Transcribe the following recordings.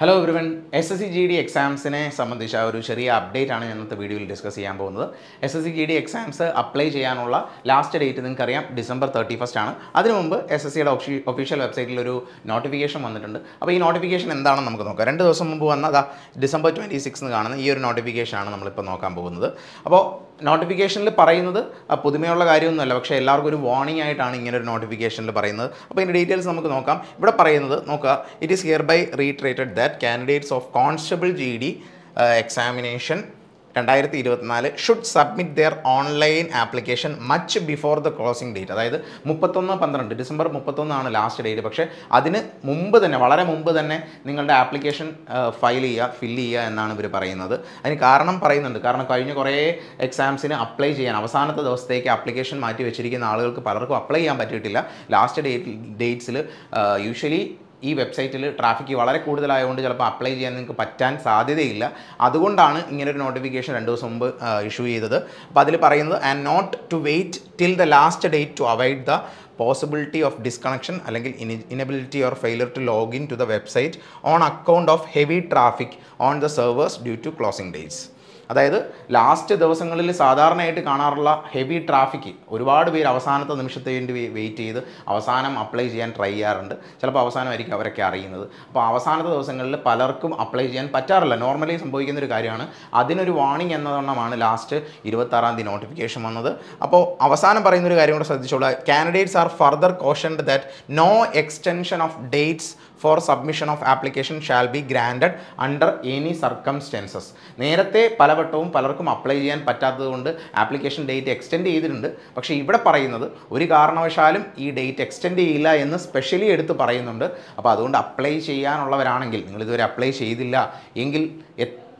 Hello everyone S S C G D എക്സാംസിനെ സംബന്ധിച്ച ഒരു ചെറിയ അപ്ഡേറ്റ് ആണ് ഇന്നത്തെ വീഡിയോയിൽ ഡിസ്കസ് ചെയ്യാൻ പോകുന്നത്. S S C G D exams apply ചെയ്യാനുള്ള ലാസ്റ്റ് ഡേറ്റ് നിങ്ങൾക്കറിയാം. ഡിസംബർ തേർട്ടി ഫസ്റ്റ് ആണ്. അതിനു മുമ്പ് എസ് എസ് സിയുടെ ഒഫീഷ്യൽ വെബ്സൈറ്റിൽ ഒരു നോട്ടിഫിക്കേഷൻ വന്നിട്ടുണ്ട്. അപ്പോൾ ഈ നോട്ടിഫിക്കേഷൻ എന്താണെന്ന് നമുക്ക് നോക്കാം. രണ്ട് ദിവസം മുമ്പ് വന്നതാ ഡിസംബർ ട്വന്റി സിക്സ് കാണുന്ന ഈ ഒരു നോട്ടിഫിക്കേഷൻ ആണ് നമ്മളിപ്പോൾ നോക്കാൻ പോകുന്നത്. അപ്പോൾ നോട്ടിഫിക്കേഷനിൽ പറയുന്നത് പുതുമയുള്ള കാര്യമൊന്നുമല്ല. പക്ഷേ എല്ലാവർക്കും ഒരു വാർണിംഗ് ആയിട്ടാണ് ഇങ്ങനെ ഒരു നോട്ടിഫിക്കേഷനിൽ പറയുന്നത്. അപ്പോൾ ഇതിന്റെ ഡീറ്റെയിൽസ് നമുക്ക് നോക്കാം. ഇവിടെ പറയുന്നത് നോക്കുക. It is hereby reiterated that candidates of constable G D examination രണ്ടായിരത്തി ഇരുപത്തിനാല് should submit their online application much before the closing date അതായത് മുപ്പത്തൊന്ന് പന്ത്രണ്ട് ഡിസംബർ മുപ്പത്തൊന്നാണ് ലാസ്റ്റ് ഡേറ്റ് പക്ഷേ അതിന് മുമ്പ് തന്നെ വളരെ മുമ്പ് തന്നെ നിങ്ങളുടെ ആപ്ലിക്കേഷൻ ഫയൽ ചെയ്യുക ഫില്ല് ചെയ്യുക എന്നാണ് ഇവർ പറയുന്നത്. അതിന് കാരണം പറയുന്നുണ്ട്. കാരണം കഴിഞ്ഞ കുറേ എക്സാംസിന് അപ്ലൈ ചെയ്യാൻ അവസാനത്തെ ദിവസത്തേക്ക് ആപ്ലിക്കേഷൻ മാറ്റി വെച്ചിരിക്കുന്ന ആളുകൾക്ക് പലർക്കും അപ്ലൈ ചെയ്യാൻ പറ്റിയിട്ടില്ല. ലാസ്റ്റ് ഡേറ്റ് ഡേറ്റ്സിൽ യൂഷ്വലി ഈ വെബ്സൈറ്റിൽ ട്രാഫിക് വളരെ കൂടുതലായതുകൊണ്ട് ചിലപ്പോൾ അപ്ലൈ ചെയ്യാൻ നിങ്ങൾക്ക് പറ്റാൻ സാധ്യതയില്ല. അതുകൊണ്ടാണ് ഇങ്ങനൊരു നോട്ടിഫിക്കേഷൻ രണ്ട് ദിവസം മുമ്പ് ഇഷ്യൂ ചെയ്തത്. അപ്പോൾ അതിൽ പറയുന്നത് and not to wait till the last date to avoid the possibility of disconnection അല്ലെങ്കിൽ inability or failure to login to the website on account of heavy traffic on the servers due to closing dates അതായത് last ദിവസങ്ങളിൽ സാധാരണയായിട്ട് കാണാറുള്ള heavy traffic ഒരുപാട് പേര് അവസാനത്തെ നിമിഷത്തെ വേണ്ടി വെയിറ്റ് ചെയ്ത് അവസാനം അപ്ലൈ ചെയ്യാൻ ട്രൈ ചെയ്യാറുണ്ട്. ചിലപ്പോൾ അവസാനമായിരിക്കും അവരൊക്കെ അറിയുന്നത്. അപ്പോൾ അവസാനത്തെ ദിവസങ്ങളിൽ പലർക്കും അപ്ലൈ ചെയ്യാൻ പറ്റാറില്ല. നോർമലി സംഭവിക്കുന്ന ഒരു കാര്യമാണ്. അതിനൊരു വാണിംഗ് എന്നതോണമാണ് ലാസ്റ്റ് ഇരുപത്താറാം തീയതി നോട്ടിഫിക്കേഷൻ വന്നത്. അപ്പോൾ അവസാനം പറയുന്ന ഒരു കാര്യം കൂടെ ശ്രദ്ധിച്ചോളൂ. Candidates are further cautioned that no extension of dates for submission of application shall be granted under any circumstances നേരത്തെ പലവട്ടവും പലർക്കും അപ്ലൈ ചെയ്യാൻ പറ്റാത്തതുകൊണ്ട് ആപ്ലിക്കേഷൻ ഡേറ്റ് എക്സ്റ്റെൻഡ് ചെയ്തിട്ടുണ്ട്. പക്ഷേ ഇവിടെ പറയുന്നത് ഒരു കാരണവശാലും ഈ ഡേറ്റ് എക്സ്റ്റെൻഡ് ചെയ്യില്ല എന്ന് സ്പെഷ്യലി എടുത്ത് പറയുന്നുണ്ട്. അപ്പോൾ അതുകൊണ്ട് അപ്ലൈ ചെയ്യാനുള്ളവരാണെങ്കിൽ നിങ്ങൾ ഇതുവരെ അപ്ലൈ ചെയ്തില്ല. എങ്കിൽ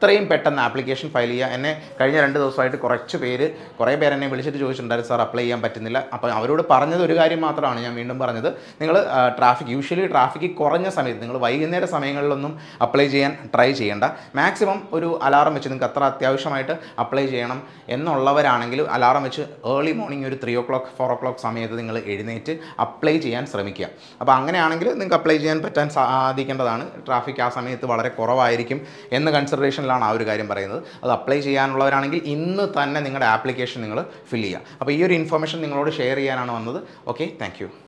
എത്രയും പെട്ടെന്ന് ആപ്ലിക്കേഷൻ ഫയൽ ചെയ്യുക. എന്നെ കഴിഞ്ഞ രണ്ട് ദിവസമായിട്ട് കുറച്ച് പേര് കുറേ പേര് എന്നെ വിളിച്ചിട്ട് ചോദിച്ചിട്ടുണ്ടായിരുന്നു സാർ അപ്ലൈ ചെയ്യാൻ പറ്റുന്നില്ല. അപ്പോൾ അവരോട് പറഞ്ഞത് ഒരു കാര്യം മാത്രമാണ് ഞാൻ വീണ്ടും പറഞ്ഞത്. നിങ്ങൾ ട്രാഫിക് യൂഷ്വലി ട്രാഫിക് കുറഞ്ഞ സമയത്ത് നിങ്ങൾ വൈകുന്നേര സമയങ്ങളിലൊന്നും അപ്ലൈ ചെയ്യാൻ ട്രൈ ചെയ്യേണ്ട. മാക്സിമം ഒരു അലാറം വെച്ച് നിങ്ങൾക്ക് അത്ര അത്യാവശ്യമായിട്ട് അപ്ലൈ ചെയ്യണം എന്നുള്ളവരാണെങ്കിൽ അലാറം വെച്ച് ഏർലി മോർണിംഗ് ഒരു three o'clock four o'clock സമയത്ത് നിങ്ങൾ എഴുന്നേറ്റ് അപ്ലൈ ചെയ്യാൻ ശ്രമിക്കുക. അപ്പോൾ അങ്ങനെയാണെങ്കിൽ നിങ്ങൾക്ക് അപ്ലൈ ചെയ്യാൻ പറ്റാൻ സാധിക്കേണ്ടതാണ്. ട്രാഫിക് ആ സമയത്ത് വളരെ കുറവായിരിക്കും എന്ന് എന്ന കൺസിഡറേഷനിലാണ് ആ ഒരു കാര്യം പറയുന്നത്. അത് അപ്ലൈ ചെയ്യാനുള്ളവരാണെങ്കിൽ ഇന്ന് തന്നെ നിങ്ങളുടെ ആപ്ലിക്കേഷൻ നിങ്ങൾ ഫിൽ ചെയ്യുക. അപ്പോൾ ഈ ഒരു ഇൻഫർമേഷൻ നിങ്ങളോട് ഷെയർ ചെയ്യാനാണ് വന്നത്. Okay thank